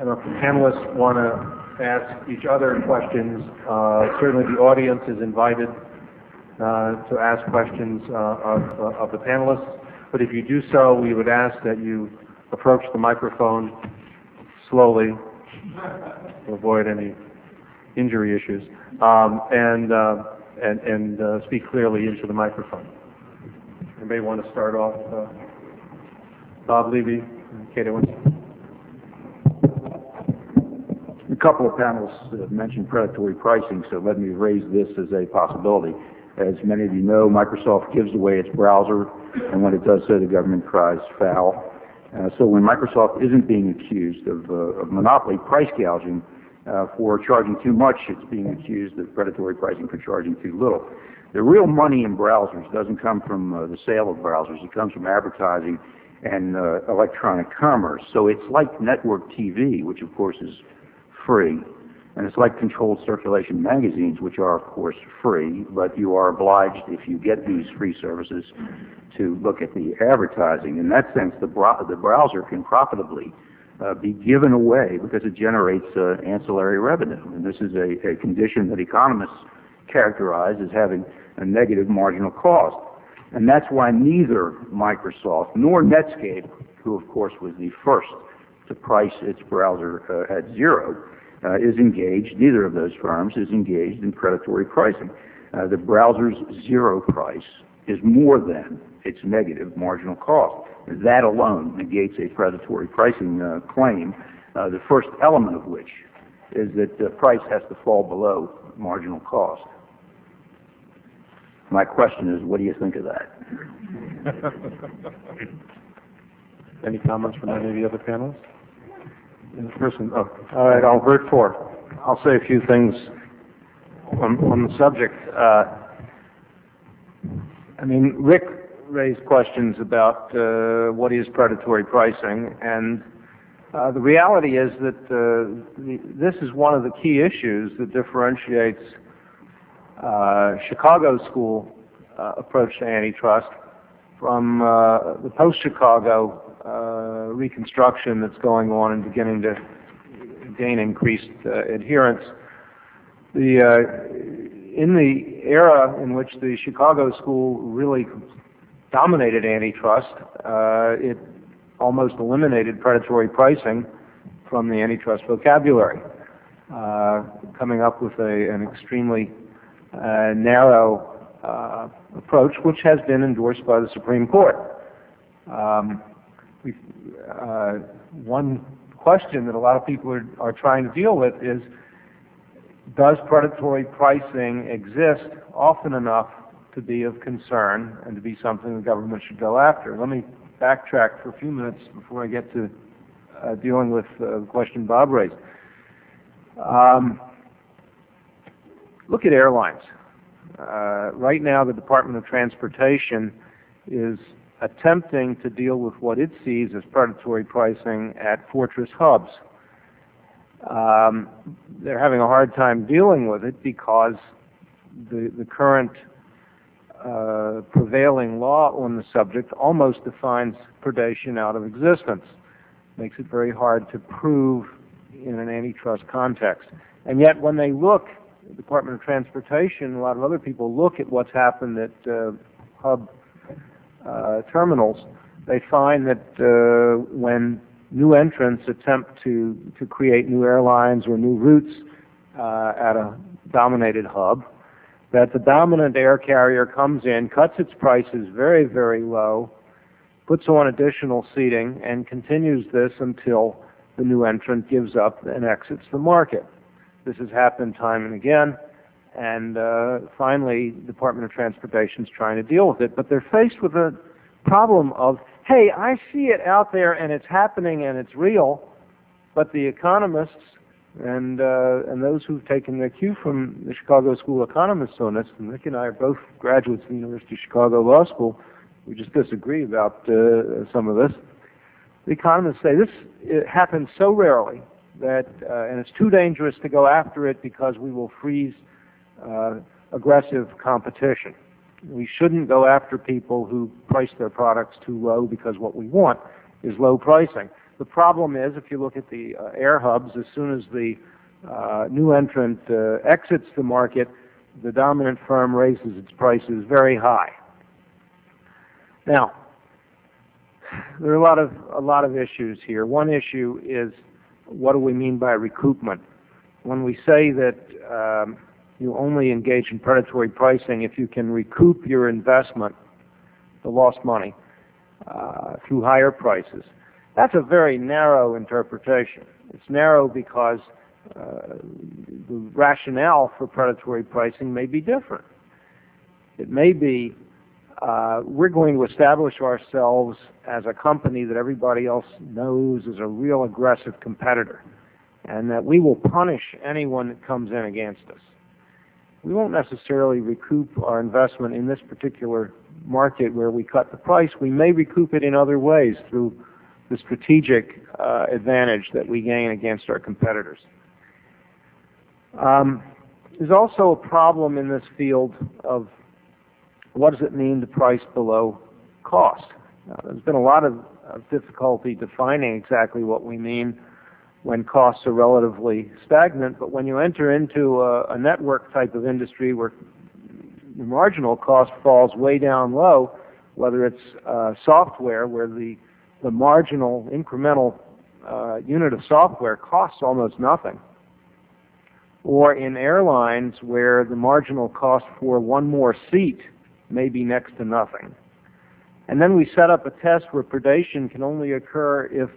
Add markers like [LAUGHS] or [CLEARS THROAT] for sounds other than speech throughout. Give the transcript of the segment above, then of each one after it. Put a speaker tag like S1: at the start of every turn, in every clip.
S1: If the panelists want to ask each other questions, uh, certainly the audience is invited uh, to ask questions uh, of, uh, of the panelists. But if you do so, we would ask that you approach the microphone slowly to avoid any injury issues, um, and, uh, and, and uh, speak clearly into the microphone. Anybody want to start off? Bob Levy, Cato.
S2: A couple of panelists uh, mentioned predatory pricing, so let me raise this as a possibility. As many of you know, Microsoft gives away its browser, and when it does so, the government cries foul. Uh, so when Microsoft isn't being accused of, uh, of monopoly price gouging uh, for charging too much, it's being accused of predatory pricing for charging too little. The real money in browsers doesn't come from uh, the sale of browsers. It comes from advertising and uh, electronic commerce. So it's like network TV, which of course is free, and it's like controlled circulation magazines, which are of course free, but you are obliged if you get these free services to look at the advertising. In that sense, the, bro- the browser can profitably uh, be given away because it generates uh, ancillary revenue. And this is a, a condition that economists characterize as having a negative marginal cost. And that's why neither Microsoft nor Netscape, who of course was the first to price its browser uh, at zero, uh, is engaged, neither of those firms is engaged in predatory pricing. Uh, the browser's zero price is more than its negative marginal cost. That alone negates a predatory pricing uh, claim, uh, the first element of which is that the price has to fall below marginal cost. My question is, what do you think of that? [LAUGHS]
S1: Any comments from any of the other panelists? The person, oh, all right, I'll vote for. I'll say a few things on, on the subject. Uh, I mean, Rick raised questions about uh, what is predatory pricing, and uh, the reality is that uh, the, this is one of the key issues that differentiates uh, Chicago school uh, approach to antitrust from the post-Chicago uh, reconstruction that's going on and beginning to gain increased uh, adherence. The, uh, in the era in which the Chicago school really dominated antitrust, uh, it almost eliminated predatory pricing from the antitrust vocabulary, uh, coming up with a, an extremely narrow approach, which has been endorsed by the Supreme Court. Um, uh, one question that a lot of people are, are trying to deal with is, does predatory pricing exist often enough to be of concern and to be something the government should go after? Let me backtrack for a few minutes before I get to uh, dealing with uh, the question Bob raised. Um, look at airlines. Uh, right now, the Department of Transportation is attempting to deal with what it sees as predatory pricing at fortress hubs. Um, they're having a hard time dealing with it because the, the current uh, prevailing law on the subject almost defines predation out of existence. Makes it very hard to prove in an antitrust context. And yet, when they look, the Department of Transportation, a lot of other people look at what's happened at uh, hub terminals, they find that uh, when new entrants attempt to, to create new airlines or new routes uh, at a dominated hub, that the dominant air carrier comes in, cuts its prices very, very low, puts on additional seating, and continues this until the new entrant gives up and exits the market. This has happened time and again, and uh, finally, the Department of Transportation is trying to deal with it, but they're faced with a problem of, hey, I see it out there and it's happening and it's real, but the economists and uh, and those who've taken their cue from the Chicago School economists on this, and Nick and I are both graduates of the University of Chicago Law School. We just disagree about uh, some of this. The economists say this it happens so rarely that, uh, and it's too dangerous to go after it because we will freeze aggressive competition. We shouldn't go after people who price their products too low because what we want is low pricing. The problem is, if you look at the uh, air hubs, as soon as the uh, new entrant uh, exits the market, the dominant firm raises its prices very high. Now, there are a lot of a lot of issues here. One issue is what do we mean by recoupment? When we say that um, you only engage in predatory pricing if you can recoup your investment, the lost money, uh, through higher prices, that's a very narrow interpretation. It's narrow because uh, the rationale for predatory pricing may be different. It may be uh, we're going to establish ourselves as a company that everybody else knows is a real aggressive competitor, and that we will punish anyone that comes in against us. We won't necessarily recoup our investment in this particular market where we cut the price. We may recoup it in other ways through the strategic uh, advantage that we gain against our competitors. Um, there's also a problem in this field of what does it mean to price below cost? Now, there's been a lot of, of difficulty defining exactly what we mean when costs are relatively stagnant, but when you enter into a, a network type of industry where the marginal cost falls way down low, whether it's uh, software where the the marginal incremental uh, unit of software costs almost nothing, or in airlines where the marginal cost for one more seat may be next to nothing. And then we set up a test where predation can only occur if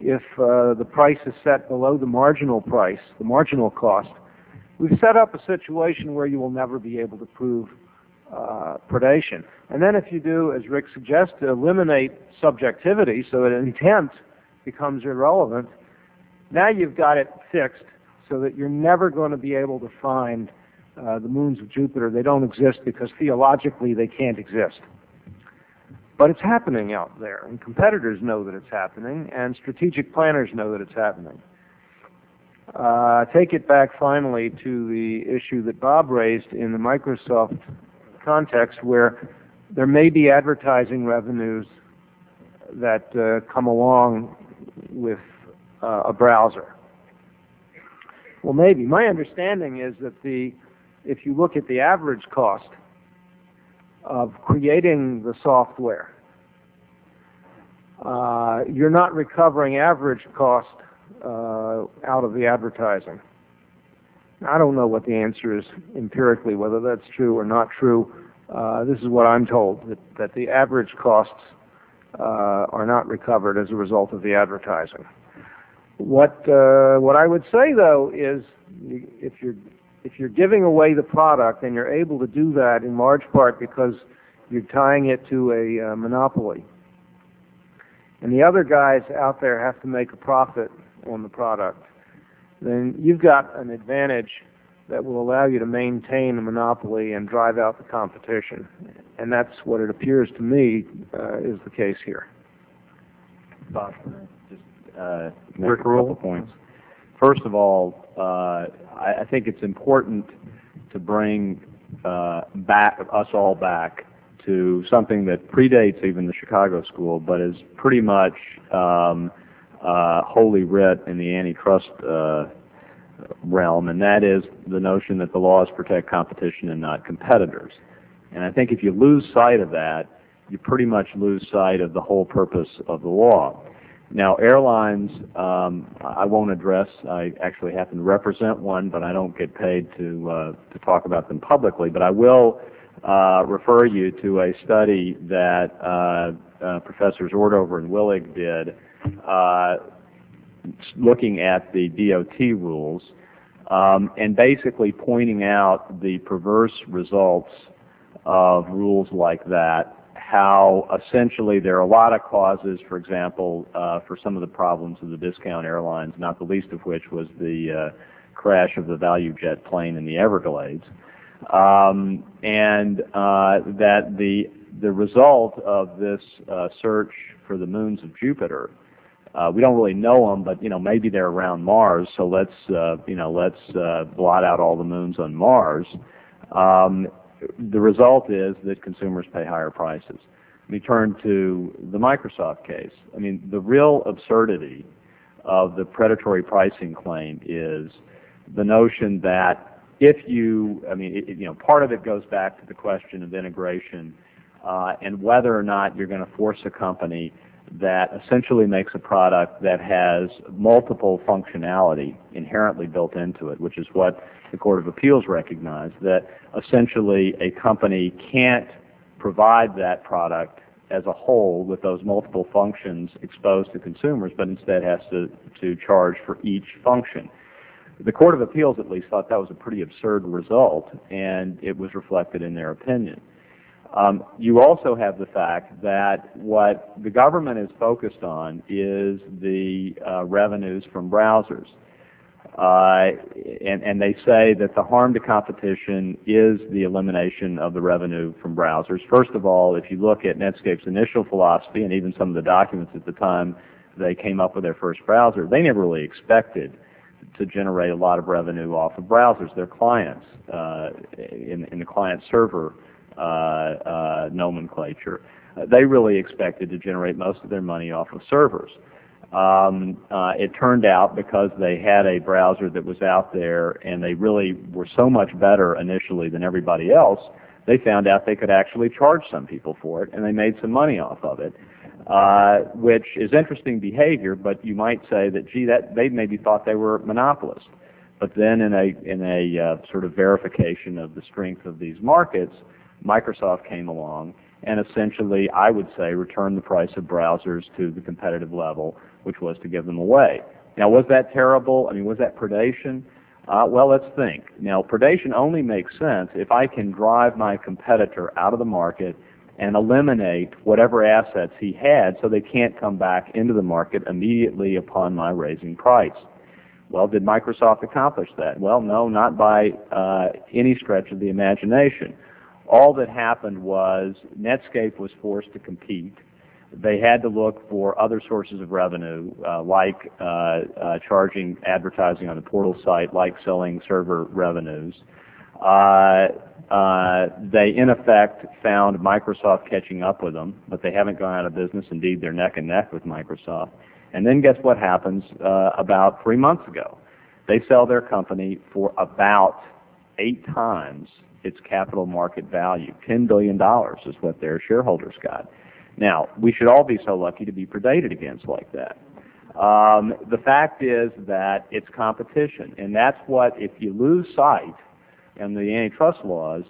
S1: if uh, the price is set below the marginal price, the marginal cost. We've set up a situation where you will never be able to prove uh, predation. And then if you do, as Rick suggests, eliminate subjectivity so that intent becomes irrelevant, now you've got it fixed so that you're never going to be able to find uh, the moons of Jupiter. They don't exist because theologically they can't exist. But it's happening out there, and competitors know that it's happening, and strategic planners know that it's happening. Uh, take it back finally to the issue that Bob raised in the Microsoft context where there may be advertising revenues that uh, come along with uh, a browser. Well, maybe. My understanding is that the if you look at the average cost of creating the software, uh, you're not recovering average cost uh, out of the advertising. I don't know what the answer is empirically, whether that's true or not true. Uh, this is what I'm told that, that the average costs uh, are not recovered as a result of the advertising. What uh, what I would say though is if you're if you're giving away the product and you're able to do that in large part because you're tying it to a uh, monopoly, and the other guys out there have to make a profit on the product, then you've got an advantage that will allow you to maintain a monopoly and drive out the competition. And that's what it appears to me uh, is the case here.
S3: Bob, just uh, make a couple points. First of all, I, I think it's important to bring uh, back us all back to something that predates even the Chicago School, but is pretty much um, uh, holy writ in the antitrust uh, realm, and that is the notion that the laws protect competition and not competitors. And I think if you lose sight of that, you pretty much lose sight of the whole purpose of the law. Now, airlines, um, I won't address. I actually happen to represent one, but I don't get paid to uh, to talk about them publicly. But I will uh, refer you to a study that uh, uh Professors Ordover and Willig did, uh, looking at the DOT rules, um, and basically pointing out the perverse results of rules like that how essentially there are a lot of causes, for example, uh, for some of the problems of the discount airlines, not the least of which was the uh, crash of the ValuJet plane in the Everglades, um, and uh, that the the result of this uh, search for the moons of Jupiter. Uh, we don't really know them, but you know maybe they're around Mars, so let's uh, you know let's uh, blot out all the moons on Mars. Um, the result is that consumers pay higher prices. Let me turn to the Microsoft case. I mean, the real absurdity of the predatory pricing claim is the notion that if you, I mean, it, you know, part of it goes back to the question of integration uh, and whether or not you're going to force a company that essentially makes a product that has multiple functionality inherently built into it, which is what the Court of Appeals recognized, that essentially a company can't provide that product as a whole with those multiple functions exposed to consumers, but instead has to, to charge for each function. The Court of Appeals at least thought that was a pretty absurd result, and it was reflected in their opinion. Um, you also have the fact that what the government is focused on is the uh, revenues from browsers. Uh, and, and, they say that the harm to competition is the elimination of the revenue from browsers. First of all, if you look at Netscape's initial philosophy and even some of the documents at the time they came up with their first browser, they never really expected to generate a lot of revenue off of browsers, their clients, uh, in, in, the client server nomenclature. Uh, they really expected to generate most of their money off of servers. Um, uh, it turned out because they had a browser that was out there and they really were so much better initially than everybody else, they found out they could actually charge some people for it and they made some money off of it. Uh, which is interesting behavior, but you might say that, gee, that they maybe thought they were monopolists. But then in a, in a uh, sort of verification of the strength of these markets, Microsoft came along and essentially, I would say, returned the price of browsers to the competitive level, which was to give them away. Now, was that terrible? I mean, was that predation? Uh, well, let's think. Now, predation only makes sense if I can drive my competitor out of the market and eliminate whatever assets he had so they can't come back into the market immediately upon my raising price. Well, did Microsoft accomplish that? Well, no, not by uh, any stretch of the imagination. All that happened was Netscape was forced to compete. They had to look for other sources of revenue, uh, like uh, uh, charging advertising on the portal site, like selling server revenues. Uh, uh, they, in effect, found Microsoft catching up with them, but they haven't gone out of business. Indeed, they're neck and neck with Microsoft. And then guess what happens uh, about three months ago? They sell their company for about eight times its capital market value. $10 billion is what their shareholders got. Now, we should all be so lucky to be predated against like that. Um, the fact is that it's competition, and that's what, if you lose sight and the antitrust laws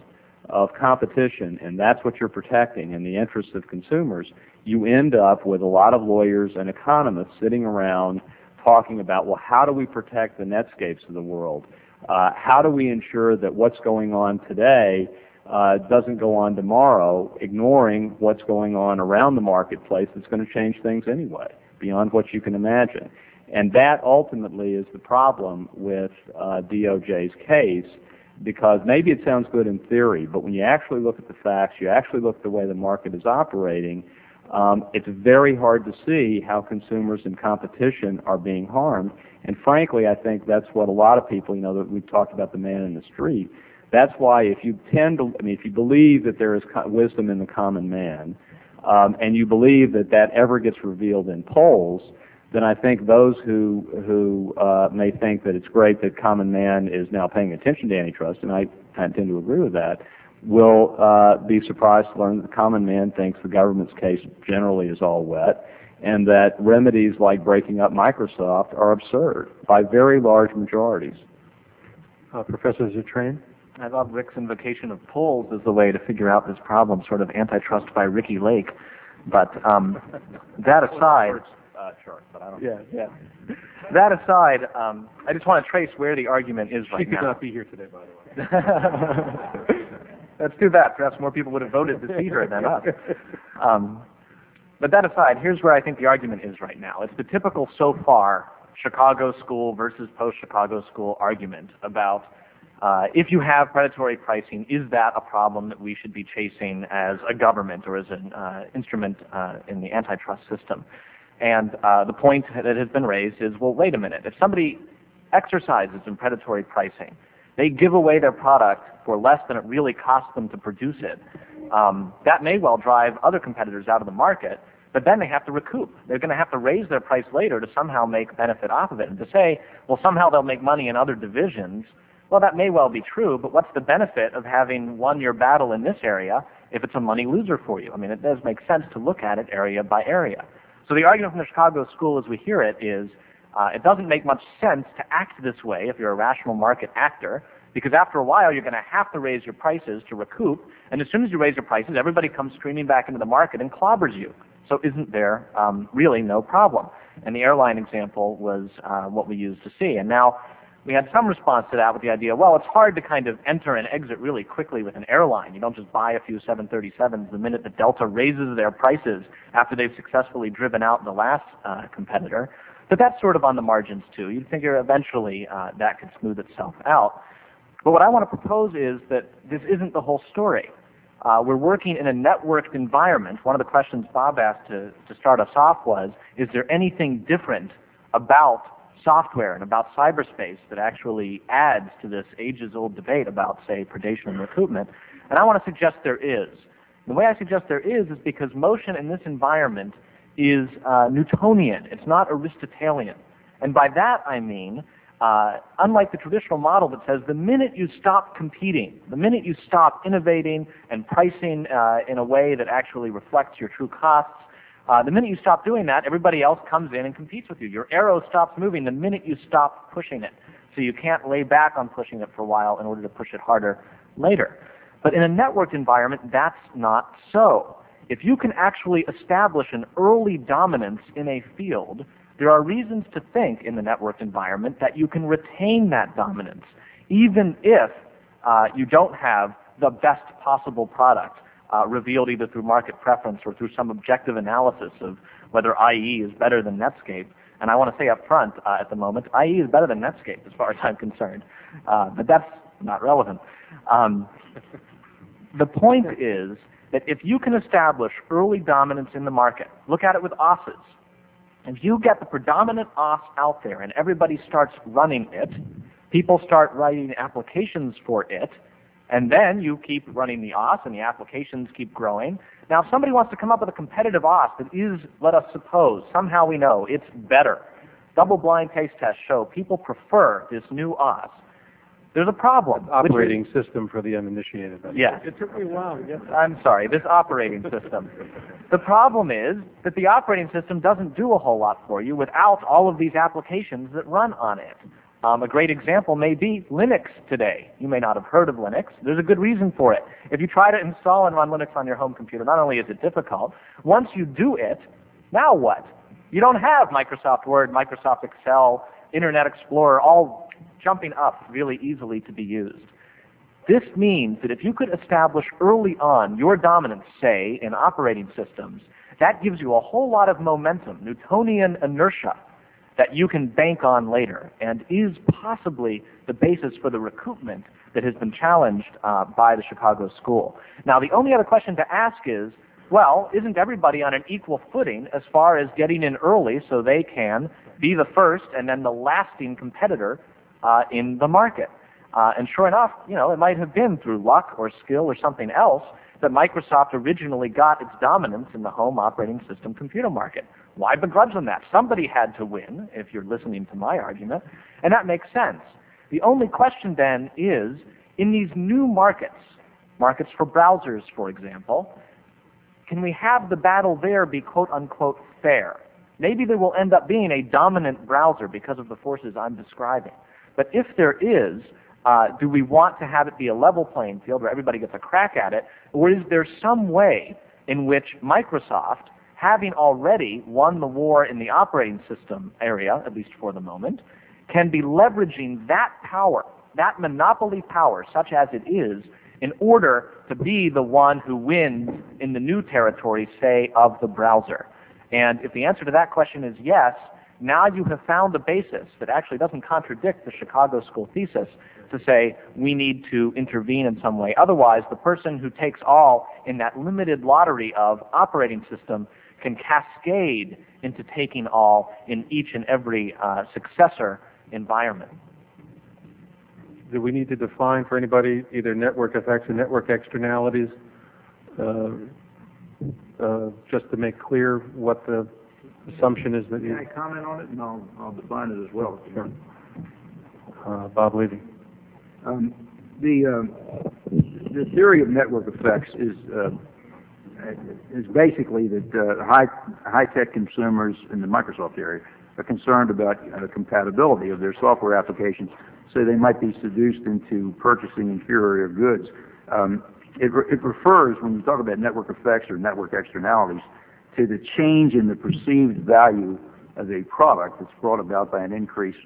S3: of competition, and that's what you're protecting in the interests of consumers, you end up with a lot of lawyers and economists sitting around talking about, well, how do we protect the Netscapes of the world? Uh, how do we ensure that what's going on today uh, doesn't go on tomorrow, ignoring what's going on around the marketplace that's going to change things anyway, beyond what you can imagine? And that ultimately is the problem with uh, DOJ's case because maybe it sounds good in theory, but when you actually look at the facts, you actually look at the way the market is operating, um, it's very hard to see how consumers and competition are being harmed. And frankly, I think that's what a lot of people, you know, that we've talked about the man in the street. That's why if you tend to, I mean, if you believe that there is wisdom in the common man, um, and you believe that that ever gets revealed in polls, then I think those who who uh, may think that it's great that common man is now paying attention to antitrust, and I, I tend to agree with that, will uh, be surprised to learn that the common man thinks the government's case generally is all wet, and that remedies like breaking up Microsoft are absurd by very large majorities.
S4: Uh, Professor Zittrain?
S5: I love Rick's invocation of polls as the way to figure out this problem, sort of antitrust by Ricki Lake. But um, that aside,
S3: uh, chart, but I don't.
S4: Yeah, yeah.
S5: That aside, um, I just want to trace where the argument is right
S4: she could not be here today, by the way. [LAUGHS]
S5: That's too bad. Perhaps more people would have voted to see her than us. Um, but that aside, here's where I think the argument is right now. It's the typical so far Chicago school versus post-Chicago school argument about uh, if you have predatory pricing, is that a problem that we should be chasing as a government or as an uh, instrument uh, in the antitrust system? And uh, the point that has been raised is, well, wait a minute. If somebody exercises in predatory pricing, they give away their product for less than it really costs them to produce it, Um, that may well drive other competitors out of the market, but then they have to recoup. They're going to have to raise their price later to somehow make benefit off of it. And to say, well, somehow they'll make money in other divisions, well, that may well be true, but what's the benefit of having won your battle in this area if it's a money loser for you? I mean, it does make sense to look at it area by area. So the argument from the Chicago School as we hear it is uh, it doesn't make much sense to act this way if you're a rational market actor, because after a while you're going to have to raise your prices to recoup, and as soon as you raise your prices, everybody comes streaming back into the market and clobbers you. So isn't there um, really no problem? And the airline example was uh, what we used to see. And now we had some response to that with the idea, well, it's hard to kind of enter and exit really quickly with an airline. You don't just buy a few 737s the minute that Delta raises their prices after they've successfully driven out the last uh, competitor. But that's sort of on the margins too. You'd figure eventually uh, that could smooth itself out. But what I want to propose is that this isn't the whole story. Uh, we're working in a networked environment. One of the questions Bob asked to, to start us off was, is there anything different about software and about cyberspace that actually adds to this ages-old debate about, say, predation and recoupment? And I want to suggest there is. The way I suggest there is is because motion in this environment is uh, Newtonian. It's not Aristotelian. And by that I mean uh, unlike the traditional model that says the minute you stop competing, the minute you stop innovating and pricing uh, in a way that actually reflects your true costs, uh, the minute you stop doing that, everybody else comes in and competes with you. Your arrow stops moving the minute you stop pushing it. So you can't lay back on pushing it for a while in order to push it harder later. But in a networked environment, that's not so. If you can actually establish an early dominance in a field, there are reasons to think in the networked environment that you can retain that dominance, even if uh, you don't have the best possible product uh, revealed either through market preference or through some objective analysis of whether IE is better than Netscape. And I want to say up front uh, at the moment, IE is better than Netscape as far as I'm concerned. Uh, but that's not relevant. Um, the point is that if you can establish early dominance in the market, look at it with OSSes. If you get the predominant OS out there and everybody starts running it, people start writing applications for it, and then you keep running the OS and the applications keep growing. Now, if somebody wants to come up with a competitive OS that is, let us suppose, somehow we know it's better. Double-blind taste tests show people prefer this new OS. There's a problem.
S4: Operating system for the uninitiated.
S5: Yes.
S4: It took me a while to get
S5: I'm sorry, this operating system. The problem is that the operating system doesn't do a whole lot for you without all of these applications that run on it. Um, a great example may be Linux today. You may not have heard of Linux. There's a good reason for it. If you try to install and run Linux on your home computer, not only is it difficult, once you do it, now what? You don't have Microsoft Word, Microsoft Excel, Internet Explorer, all jumping up really easily to be used. This means that if you could establish early on your dominance, say, in operating systems, that gives you a whole lot of momentum, Newtonian inertia, that you can bank on later, and is possibly the basis for the recoupment that has been challenged uh, by the Chicago School. Now, the only other question to ask is, well, isn't everybody on an equal footing as far as getting in early so they can be the first and then the lasting competitor uh, in the market. Uh, and sure enough, you know, it might have been through luck or skill or something else that Microsoft originally got its dominance in the home operating system computer market. Why begrudge them that? Somebody had to win, if you're listening to my argument, and that makes sense. The only question then is, in these new markets, markets for browsers, for example, can we have the battle there be quote unquote fair? Maybe there will end up being a dominant browser because of the forces I'm describing. But if there is, uh, do we want to have it be a level playing field where everybody gets a crack at it, or is there some way in which Microsoft, having already won the war in the operating system area, at least for the moment, can be leveraging that power, that monopoly power, such as it is, in order to be the one who wins in the new territory, say, of the browser? And if the answer to that question is yes, now you have found a basis that actually doesn't contradict the Chicago School thesis to say we need to intervene in some way. Otherwise, the person who takes all in that limited lottery of operating system can cascade into taking all in each and every uh, successor environment.
S4: Do we need to define for anybody either network effects or network externalities? uh, uh, just to make clear what the assumption is that
S2: Can
S4: you,
S2: I comment on it, and I'll, I'll define it as well.
S4: Sure. uh, Bob Levy.
S2: Um, the, um, the theory of network effects is, uh, is basically that, uh, high, high-tech consumers in the Microsoft area are concerned about uh, compatibility of their software applications, so they might be seduced into purchasing inferior goods. Um, it, re- it refers, when you talk about network effects or network externalities, to the change in the perceived value of a product that's brought about by an increase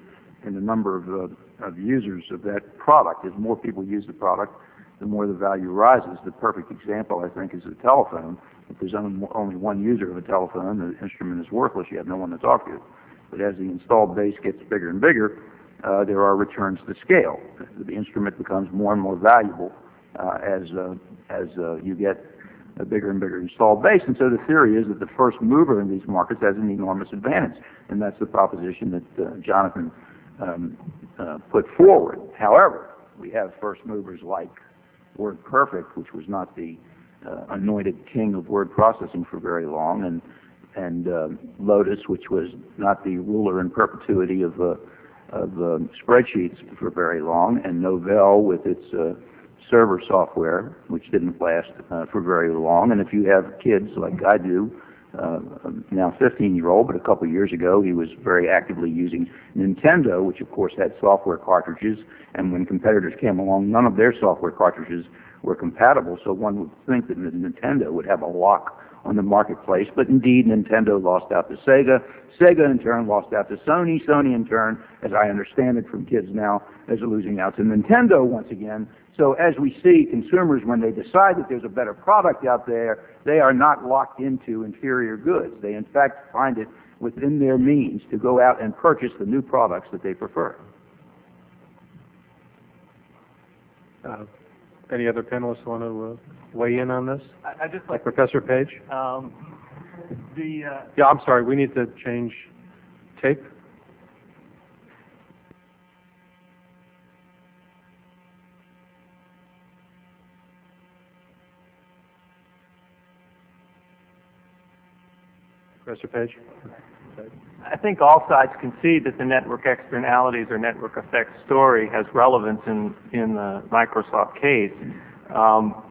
S2: in the number of, uh, of users of that product. As more people use the product, the more the value rises. The perfect example, I think, is the telephone. If there's only, one user of a telephone, the instrument is worthless. You have no one to talk to. But as the installed base gets bigger and bigger, uh, there are returns to scale. The instrument becomes more and more valuable uh, as uh, as uh, you get a bigger and bigger installed base. And so the theory is that the first mover in these markets has an enormous advantage, and that's the proposition that uh, Jonathan um, uh, put forward. However, we have first movers like WordPerfect, which was not the uh, anointed king of word processing for very long, and and um Lotus, which was not the ruler in perpetuity of uh, of um spreadsheets for very long, and Novell with its uh, server software, which didn't last uh, for very long. And if you have kids like I do, uh, now 15 year old, but a couple years ago he was very actively using Nintendo, which of course had software cartridges. And when competitors came along, none of their software cartridges were compatible. So one would think that Nintendo would have a lock on the marketplace, but indeed Nintendo lost out to Sega. Sega in turn lost out to Sony. Sony in turn, as I understand it from kids now, is losing out to Nintendo once again. So as we see consumers, when they decide that there's a better product out there, they are not locked into inferior goods. They in fact find it within their means to go out and purchase the new products that they prefer.
S4: Uh, Any other panelists want to uh, weigh in on this?
S6: I, I just
S4: Like
S6: like,
S4: Professor Page?
S6: um, the, uh,
S4: Yeah, I'm sorry, we need to change tape. Professor Page?
S6: I think all sides concede that the network externalities or network effects story has relevance in, in the Microsoft case. Um,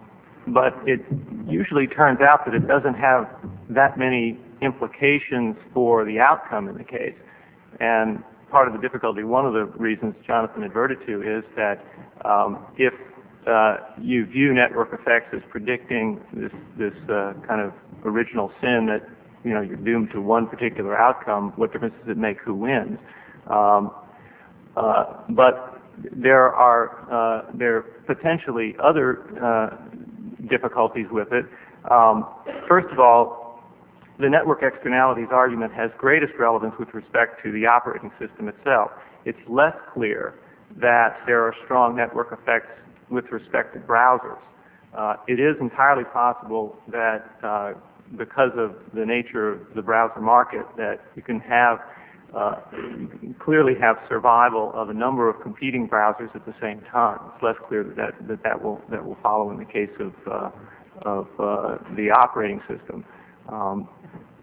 S6: but it usually turns out that it doesn't have that many implications for the outcome in the case. And part of the difficulty, one of the reasons Jonathan adverted to is that um, if uh, you view network effects as predicting this, this uh, kind of original sin that you know you're doomed to one particular outcome, what difference does it make who wins? Um, uh, but there are uh, there are potentially other uh, difficulties with it. Um, first of all, the network externalities argument has greatest relevance with respect to the operating system itself. It's less clear that there are strong network effects with respect to browsers. Uh, it is entirely possible that uh, because of the nature of the browser market, that you can have uh, clearly have survival of a number of competing browsers at the same time. It's less clear that that, that, that will that will follow in the case of uh, of uh, the operating system. Um,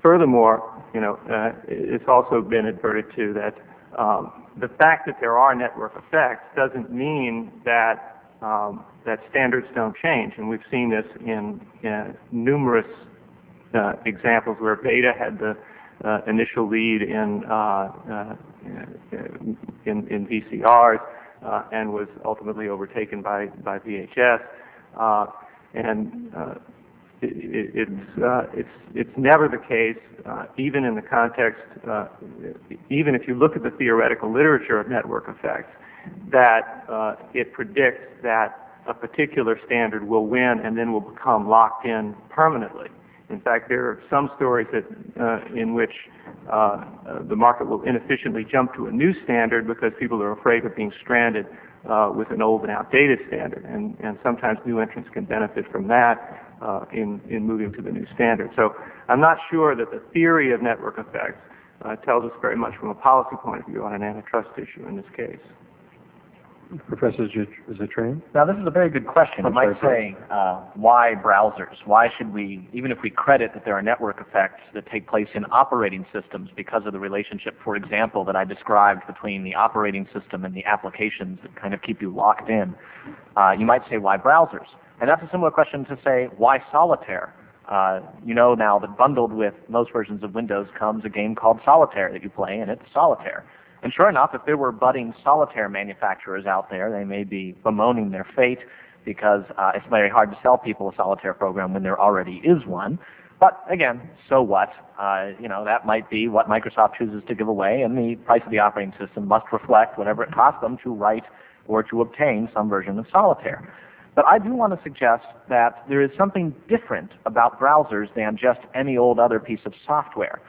S6: furthermore, you know, uh, it's also been adverted to that um, the fact that there are network effects doesn't mean that um, that standards don't change, and we've seen this in, in numerous uh, examples where Beta had the uh, initial lead in, uh, uh, in, in VCRs uh, and was ultimately overtaken by, by VHS. Uh, and uh, it, it's, uh, it's, it's never the case, even in the context, uh, even if you look at the theoretical literature of network effects, that uh, it predicts that a particular standard will win and then will become locked in permanently. In fact, there are some stories that, uh, in which uh, the market will inefficiently jump to a new standard because people are afraid of being stranded uh, with an old and outdated standard, and, and sometimes new entrants can benefit from that uh, in, in moving to the new standard. So I'm not sure that the theory of network effects uh, tells us very much from a policy point of view on an antitrust issue in this case.
S4: Professor Zittrain?
S5: Now, this is a very good question. You
S4: I'm
S5: might say, uh, why browsers? Why should we, even if we credit that there are network effects that take place in operating systems because of the relationship, for example, that I described between the operating system and the applications that kind of keep you locked in, uh, you might say, why browsers? And that's a similar question to say, why solitaire? Uh, you know now that bundled with most versions of Windows comes a game called Solitaire that you play, and it's solitaire. And sure enough, if there were budding solitaire manufacturers out there, they may be bemoaning their fate because uh, it's very hard to sell people a solitaire program when there already is one. But again, so what? Uh, you know, that might be what Microsoft chooses to give away, and the price of the operating system must reflect whatever it costs them to write or to obtain some version of solitaire. But I do want to suggest that there is something different about browsers than just any old other piece of software.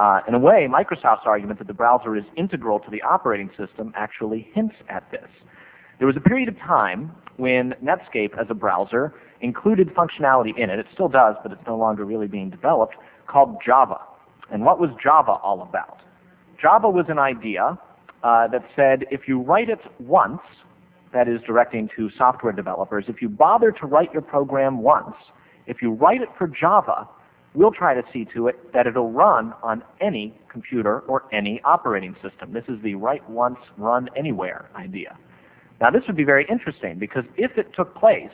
S5: Uh, in a way, Microsoft's argument that the browser is integral to the operating system actually hints at this. There was a period of time when Netscape as a browser included functionality in it, it still does, but it's no longer really being developed, called Java. And what was Java all about? Java was an idea uh, that said if you write it once, that is directing to software developers, if you bother to write your program once, if you write it for Java, we'll try to see to it that it'll run on any computer or any operating system. This is the write once, run anywhere idea. Now this would be very interesting because if it took place,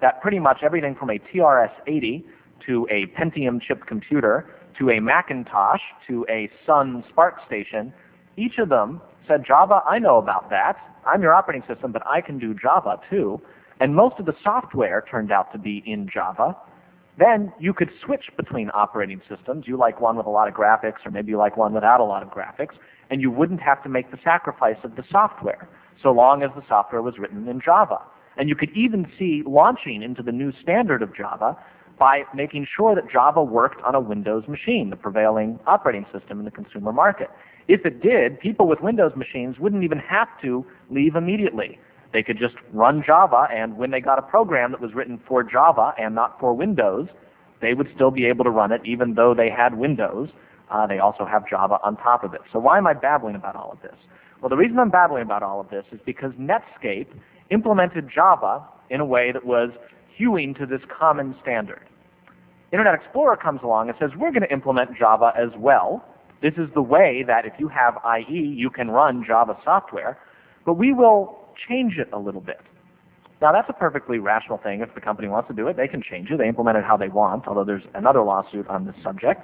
S5: that pretty much everything from a TRS-80 to a Pentium chip computer to a Macintosh to a Sun SPARC station, each of them said, Java, I know about that. I'm your operating system, but I can do Java too. And most of the software turned out to be in Java. Then you could switch between operating systems. You like one with a lot of graphics, or maybe you like one without a lot of graphics, and you wouldn't have to make the sacrifice of the software, so long as the software was written in Java. And you could even see launching into the new standard of Java by making sure that Java worked on a Windows machine, the prevailing operating system in the consumer market. If it did, people with Windows machines wouldn't even have to leave immediately. They could just run Java, and when they got a program that was written for Java and not for Windows, they would still be able to run it even though they had Windows. Uh, they also have Java on top of it. So why am I babbling about all of this? Well, the reason I'm babbling about all of this is because Netscape implemented Java in a way that was hewing to this common standard. Internet Explorer comes along and says, we're going to implement Java as well. This is the way that if you have IE, you can run Java software, but we will change it a little bit. Now that's a perfectly rational thing. If the company wants to do it, they can change it. They implement it how they want, although there's another lawsuit on this subject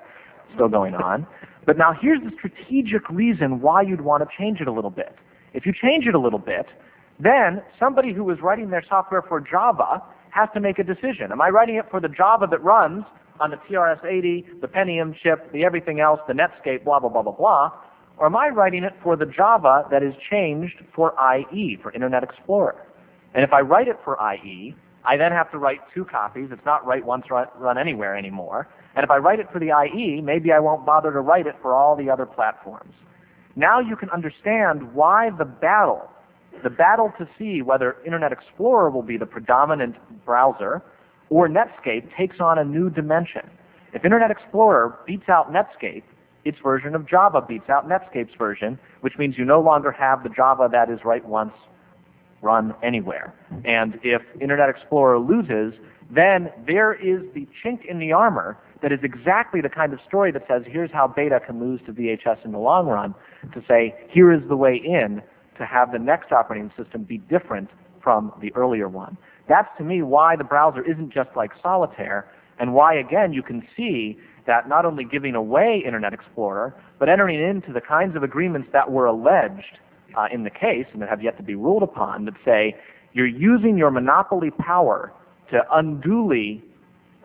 S5: still going on. But now here's the strategic reason why you'd want to change it a little bit. If you change it a little bit, then somebody who is writing their software for Java has to make a decision. Am I writing it for the Java that runs on the TRS-80, the Pentium chip, the everything else, the Netscape, blah, blah, blah, blah, blah, or am I writing it for the Java that is changed for IE, for Internet Explorer? And if I write it for IE, I then have to write two copies. It's not write once, run anywhere anymore. And if I write it for the IE, maybe I won't bother to write it for all the other platforms. Now you can understand why the battle, the battle to see whether Internet Explorer will be the predominant browser or Netscape takes on a new dimension. If Internet Explorer beats out Netscape, its version of Java beats out Netscape's version, which means you no longer have the Java that is write once, run anywhere. And if Internet Explorer loses, then there is the chink in the armor that is exactly the kind of story that says here's how beta can lose to VHS in the long run, to say here is the way in to have the next operating system be different from the earlier one. That's to me why the browser isn't just like solitaire, and why again you can see that not only giving away Internet Explorer, but entering into the kinds of agreements that were alleged uh, in the case and that have yet to be ruled upon that say you're using your monopoly power to unduly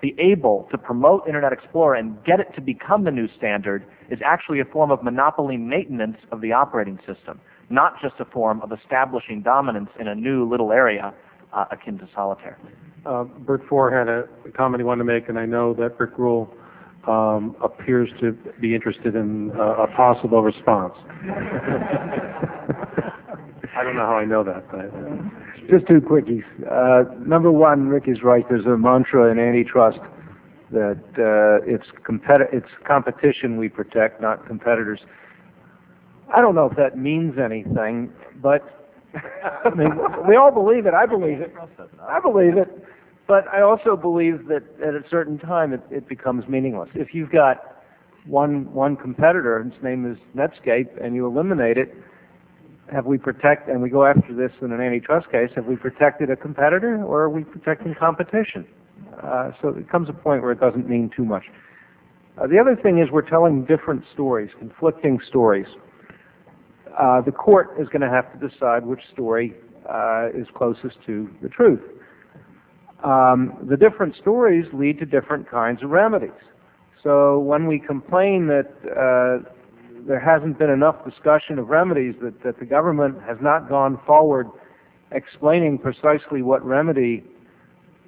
S5: be able to promote Internet Explorer and get it to become the new standard is actually a form of monopoly maintenance of the operating system, not just a form of establishing dominance in a new little area uh, akin to solitaire.
S4: Uh, Bert Foer had a comment he wanted to make, and I know that Rick Rule um, appears to be interested in uh, a possible response. I don't know how I know that, but
S1: Just two quickies. Uh, number one, Rick is right. There's a mantra in antitrust that uh, it's competi- it's competition we protect, not competitors. I don't know if that means anything, but I mean, we all believe it. I believe it. I believe it. But I also believe that at a certain time it, it becomes meaningless. If you've got one one competitor, and his name is Netscape, and you eliminate it, have we protect and we go after this in an antitrust case? Have we protected a competitor, or are we protecting competition? Uh, so it comes a point where it doesn't mean too much. Uh, the other thing is we're telling different stories, conflicting stories. Uh, the court is going to have to decide which story uh, is closest to the truth. Um, the different stories lead to different kinds of remedies. So when we complain that uh, there hasn't been enough discussion of remedies, that, that the government has not gone forward explaining precisely what remedy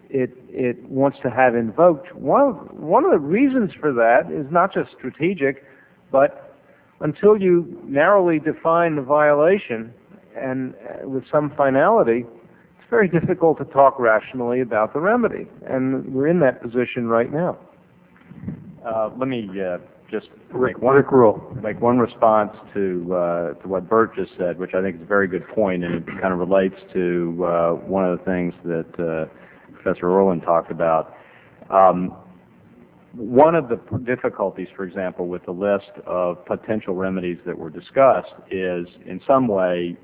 S1: it it wants to have invoked. One of, one of the reasons for that is not just strategic, but until you narrowly define the violation and uh, with some finality, it's very difficult to talk rationally about the remedy, and we're in that position right now.
S3: Uh, let me uh, just make one make one response to uh, to what Bert just said, which I think is a very good point, and it kind of relates to uh, one of the things that uh, Professor Orland talked about. Um, one of the difficulties, for example, with the list of potential remedies that were discussed is, in some way,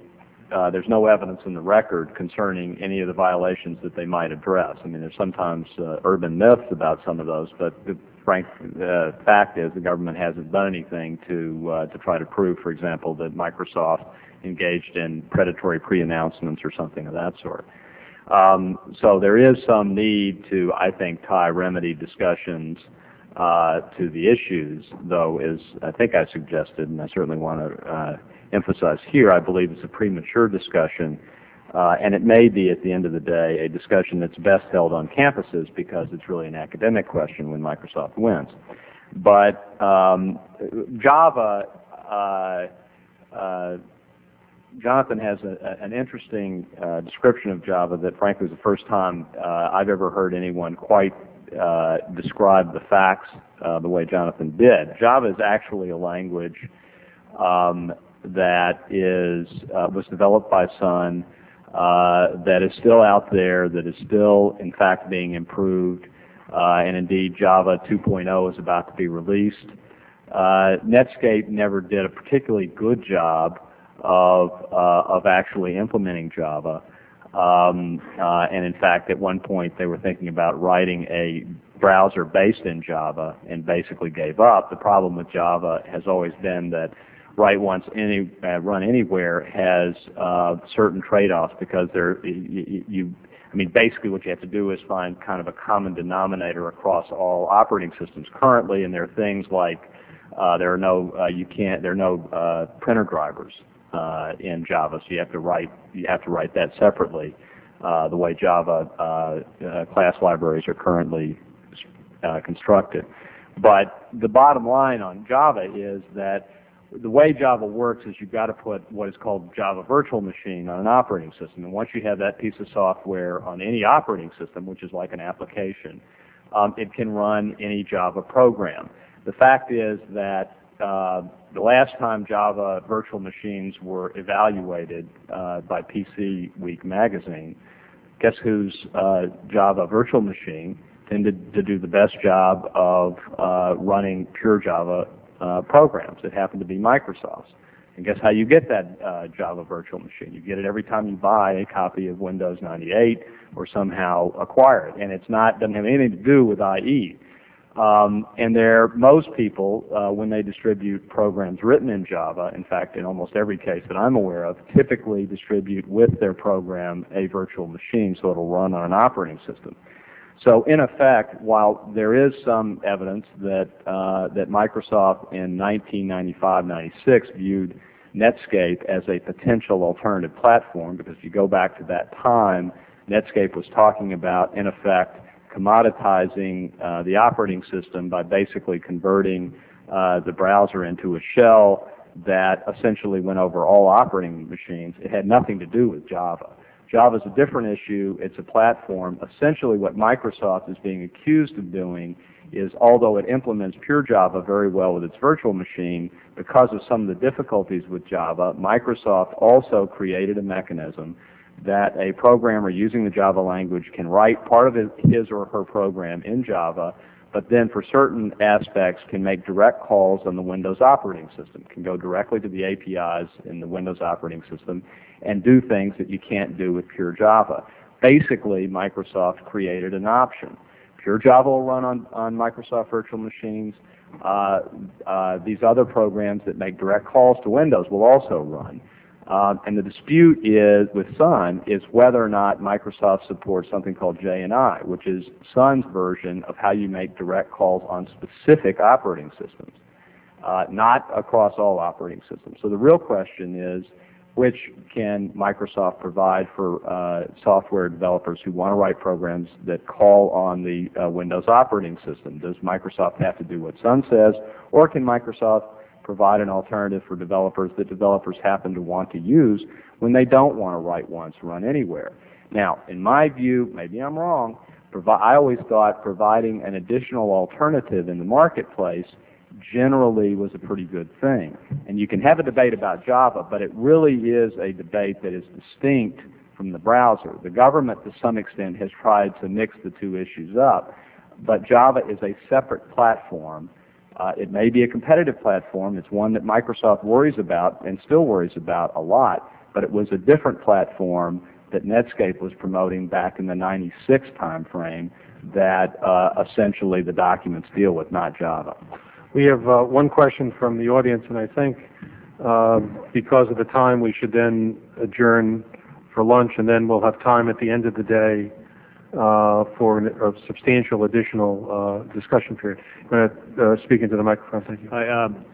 S3: there's no evidence in the record concerning any of the violations that they might address. I mean, there's sometimes uh, urban myths about some of those, but the frank uh, fact is the government hasn't done anything to uh, to try to prove, for example, that Microsoft engaged in predatory pre-announcements or something of that sort. Um, so there is some need to, I think, tie remedy discussions uh, to the issues, though, as I think I suggested, and I certainly want to uh, emphasize here, I believe is a premature discussion, uh, and it may be, at the end of the day, a discussion that's best held on campuses because it's really an academic question when Microsoft wins. But um, Java, uh, uh, Jonathan has a, an interesting uh, description of Java that, frankly, is the first time uh, I've ever heard anyone quite uh, describe the facts the way Jonathan did. Java is actually a language um, that is uh, was developed by Sun, uh, that is still out there, that is still, in fact, being improved, uh, and indeed Java 2.0 is about to be released. Uh, Netscape never did a particularly good job of uh, of actually implementing Java. Um, uh, and in fact, at one point they were thinking about writing a browser based in Java and basically gave up. The problem with Java has always been that write once any uh, run anywhere has uh, certain trade-offs because there you, you I mean basically what you have to do is find kind of a common denominator across all operating systems currently and there are things like uh, there are no uh, you can't there are no uh, printer drivers uh, in Java so you have to write you have to write that separately uh, the way Java uh, uh, class libraries are currently uh, constructed. But the bottom line on Java is that the way Java works is you've got to put what is called Java Virtual Machine on an operating system. And once you have that piece of software on any operating system, which is like an application, um, it can run any Java program. The fact is that uh, the last time Java virtual machines were evaluated uh, by PC Week magazine, guess whose uh, Java virtual machine tended to do the best job of uh, running pure Java uh, programs. It happened to be Microsoft's. And guess how you get that uh, Java virtual machine? You get it every time you buy a copy of Windows 98 or somehow acquire it. And it's not doesn't have anything to do with IE. Um, and there, most people, uh, when they distribute programs written in Java, in fact, in almost every case that I'm aware of, typically distribute with their program a virtual machine so it'll run on an operating system. So in effect, while there is some evidence that uh, that Microsoft in 1995-96 viewed Netscape as a potential alternative platform, because if you go back to that time, Netscape was talking about, in effect, commoditizing uh, the operating system by basically converting uh, the browser into a shell that essentially went over all operating machines. It had nothing to do with Java. Java is a different issue. It's a platform. Essentially, what Microsoft is being accused of doing is, although it implements pure Java very well with its virtual machine, because of some of the difficulties with Java, Microsoft also created a mechanism that a programmer using the Java language can write part of his or her program in Java, but then for certain aspects can make direct calls on the Windows operating system, can go directly to the APIs in the Windows operating system and do things that you can't do with pure Java. Basically, Microsoft created an option. Pure Java will run on, on Microsoft virtual machines. Uh, uh, these other programs that make direct calls to Windows will also run. Um, and the dispute is with Sun is whether or not Microsoft supports something called JNI, which is Sun's version of how you make direct calls on specific operating systems, uh, not across all operating systems. So the real question is, which can Microsoft provide for uh, software developers who want to write programs that call on the uh, Windows operating system? Does Microsoft have to do what Sun says, or can Microsoft provide an alternative for developers that developers happen to want to use when they don't want to write once, run anywhere. Now, in my view, maybe I'm wrong, I always thought providing an additional alternative in the marketplace generally was a pretty good thing. And you can have a debate about Java, but it really is a debate that is distinct from the browser. The government, to some extent, has tried to mix the two issues up, but Java is a separate platform uh, it may be a competitive platform. It's one that Microsoft worries about and still worries about a lot, but it was a different platform that Netscape was promoting back in the 96 timeframe that uh, essentially the documents deal with, not Java.
S4: We have uh, one question from the audience, and I think uh, because of the time, we should then adjourn for lunch, and then we'll have time at the end of the day uh, for an, a substantial additional uh, discussion period. Uh, speak into the microphone. Thank you.
S7: Hi, um,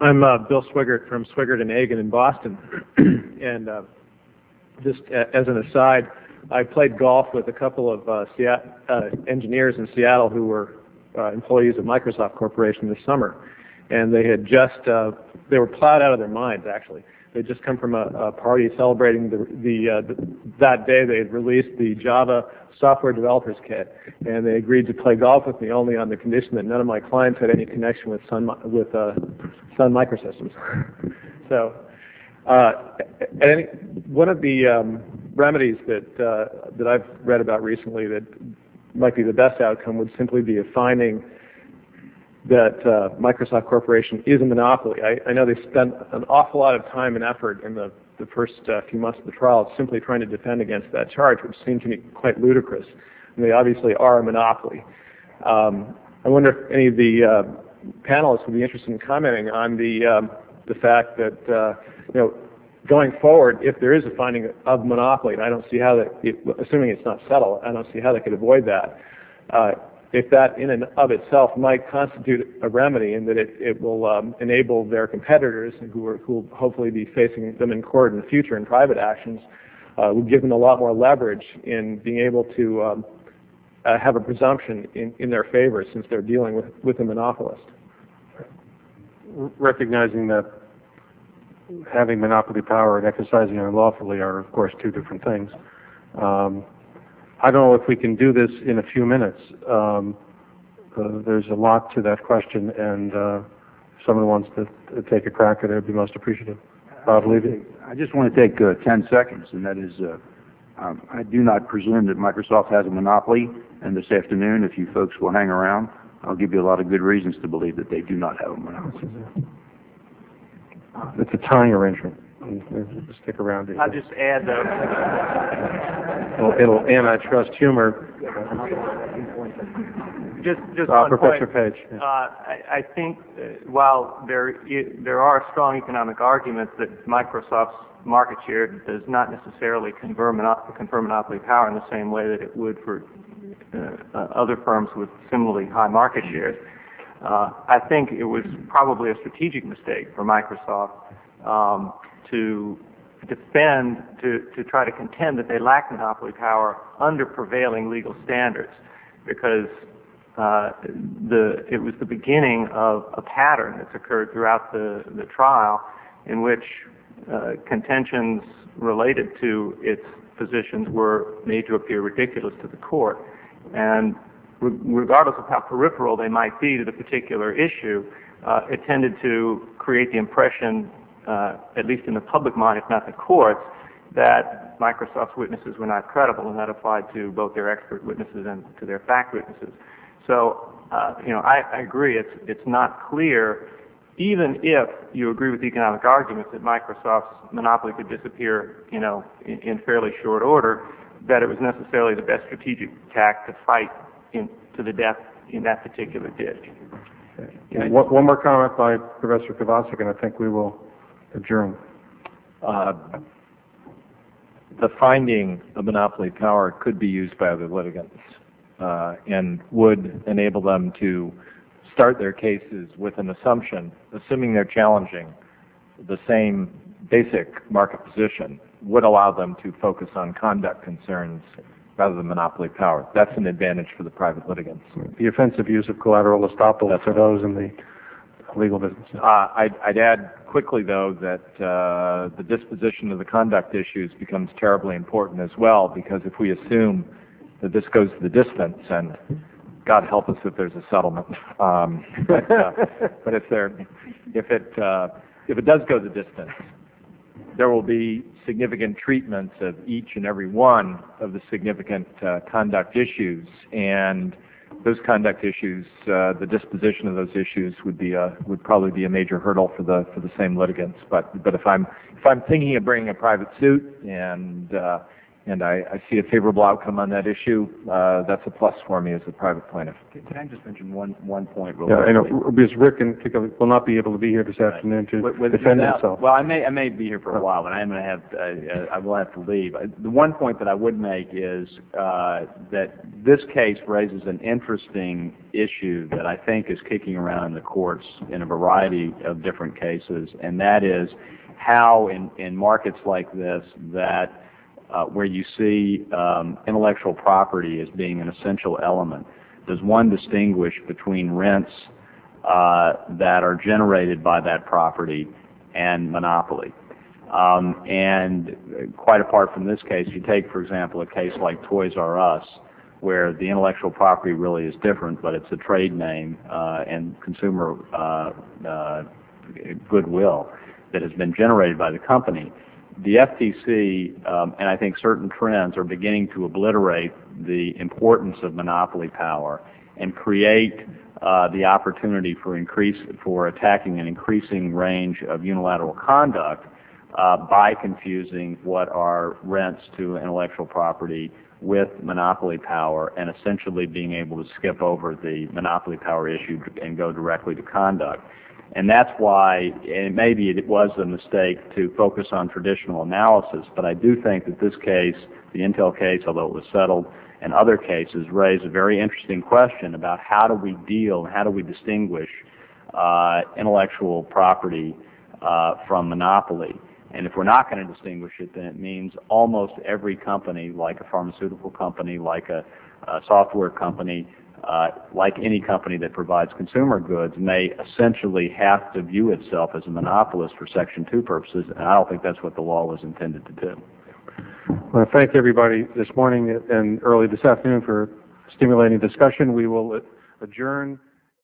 S7: I'm uh, Bill Swigert from Swigert and Agan in Boston, [CLEARS THROAT] and uh, just as an aside, I played golf with a couple of uh, engineers in Seattle who were employees of Microsoft Corporation this summer, and they had just they were plowed out of their minds actually. They just come from a, a party celebrating the, the, uh, the that day they had released the Java software developers kit, and they agreed to play golf with me only on the condition that none of my clients had any connection with Sun with uh, Sun Microsystems. [LAUGHS] so, uh, any, one of the um, remedies that uh, that I've read about recently that might be the best outcome would simply be a finding that uh, Microsoft Corporation is a monopoly. I, I know they spent an awful lot of time and effort in the, the first uh, few months of the trial simply trying to defend against that charge, which seemed to me quite ludicrous. And they obviously are a monopoly. Um, I wonder if any of the uh, panelists would be interested in commenting on the um, the fact that uh, you know going forward, if there is a finding of monopoly, and I don't see how that, assuming it's not settled, I don't see how they could avoid that. If that in and of itself might constitute a remedy and that it, it will um, enable their competitors who, are, who will hopefully be facing them in court in the future in private actions, uh, will give them a lot more leverage in being able to um, uh, have a presumption in, in their favor since they're dealing with, with a monopolist.
S4: Recognizing that having monopoly power and exercising it unlawfully are, of course, two different things. Um, I don't know if we can do this in a few minutes. Um, uh, there's a lot to that question, and uh, if someone wants to, take a crack at it, I'd be most appreciative. Bob Levy?
S2: I just want to take uh, 10 seconds, and that is, uh, um, I do not presume that Microsoft has a monopoly, and this afternoon, if you folks will hang around, I'll give you a lot of good reasons to believe that they do not have a monopoly.
S4: It's a tying arrangement. Stick around.
S5: I'll just add though. [LAUGHS]
S4: It'll, it'll antitrust humor.
S5: Just, just
S4: Uh,
S5: one
S4: Professor
S5: point.
S4: Page. yeah.
S5: Uh, I, I think uh, while there there are strong economic arguments that Microsoft's market share does not necessarily confer, confer monopoly power in the same way that it would for uh, uh, other firms with similarly high market shares, uh, I think it was probably a strategic mistake for Microsoft um, to defend, to, try to contend that they lack monopoly power under prevailing legal standards because uh, the, it was the beginning of a pattern that's occurred throughout the, the trial in which
S6: uh, contentions related to its positions were made to appear ridiculous to the court. And re- regardless of how peripheral they might be to the particular issue, uh, it tended to create the impression, uh, at least in the public mind, if not the courts, that Microsoft's witnesses were not credible, and that applied to both their expert witnesses and to their fact witnesses. So, uh, you know, I, I agree. It's it's not clear, even if you agree with the economic arguments that Microsoft's monopoly could disappear, you know, in, in fairly short order, that it was necessarily the best strategic tack to fight in, to the death in that particular ditch.
S4: One, one more comment by Professor Kovacic, and I think we will adjourn.
S8: Uh, the finding of monopoly power could be used by other litigants uh, and would enable them to start their cases with an assumption, assuming they're challenging the same basic market position, would allow them to focus on conduct concerns rather than monopoly power. That's an advantage for the private litigants.
S4: The offensive use of collateral estoppel
S8: That's
S4: for those in the legal business.
S8: Uh, I'd, add quickly, though, that uh, the disposition of the conduct issues becomes terribly important as well, because if we assume that this goes to the distance, and God help us if there's a settlement, [LAUGHS] um, but, uh, but if there, if it, uh, if it does go the distance, there will be significant treatments of each and every one of the significant uh, conduct issues, and those conduct issues, uh, the disposition of those issues would be a, would probably be a major hurdle for the for the same litigants. But but if I'm if I'm thinking of bringing a private suit and uh, and I, I see a favorable outcome on that issue, uh, that's a plus for me as a private plaintiff.
S3: Can I just mention one, one point real
S4: Yeah, I know,
S3: quickly?
S4: because Rick in particular will not be able to be here this afternoon to
S3: With- with-
S4: defend
S3: without-
S4: himself.
S3: Well, I may, I may be here for a while, but I am going to have, uh, uh, I will have to leave. The one point that I would make is uh, that this case raises an interesting issue that I think is kicking around in the courts in a variety of different cases, and that is how in, in markets like this that uh, where you see um, intellectual property as being an essential element, does one distinguish between rents uh, that are generated by that property and monopoly. Um, and quite apart from this case, you take, for example, a case like Toys R Us, where the intellectual property really is different, but it's a trade name uh, and consumer uh, uh, goodwill that has been generated by the company. The FTC um, and I think certain trends are beginning to obliterate the importance of monopoly power and create uh, the opportunity for increase for attacking an increasing range of unilateral conduct uh, by confusing what are rents to intellectual property with monopoly power and essentially being able to skip over the monopoly power issue and go directly to conduct. And that's why, and maybe it was a mistake to focus on traditional analysis, but I do think that this case, the Intel case, although it was settled, and other cases raise a very interesting question about how do we deal, how do we distinguish uh, intellectual property uh, from monopoly. And if we're not going to distinguish it, then it means almost every company, like a pharmaceutical company, like a, a software company, uh, like any company that provides consumer goods, may essentially have to view itself as a monopolist for Section 2 purposes, and I don't think that's what the law was intended to do.
S4: I want to thank everybody this morning and early this afternoon for stimulating discussion. We will adjourn